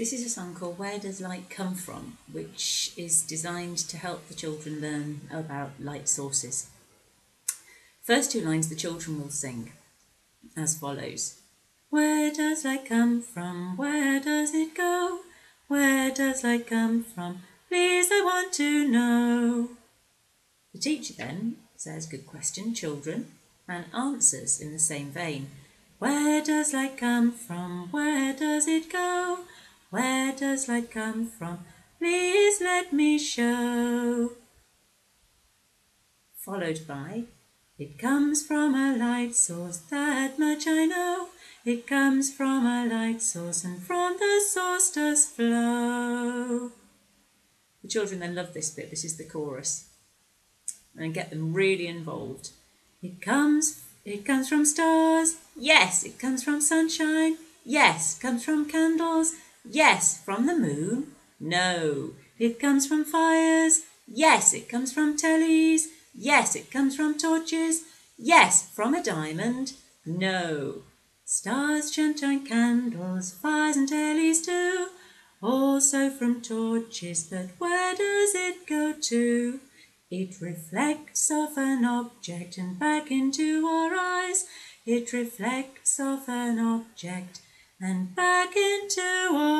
This is a song called Where Does Light Come From, which is designed to help the children learn about light sources. First two lines the children will sing as follows Where does light come from? Where does it go? Where does light come from? Please, I want to know. The teacher then says, Good question, children, and answers in the same vein. Where does light come from? Where does it go? Where does light come from? Please let me show. Followed by, it comes from a light source, that much I know. It comes from a light source, and from the source does flow. The children then love this bit, this is the chorus, and get them really involved. It comes, it comes from stars, yes, it comes from sunshine, yes, comes from candles, Yes, from the moon. No, it comes from fires. Yes, it comes from tellies. Yes, it comes from torches. Yes, from a diamond. No. Stars, sunshine, candles, fires and tellies too. Also from torches, but where does it go to? It reflects off an object and back into our eyes. It reflects off an object and back into eyes.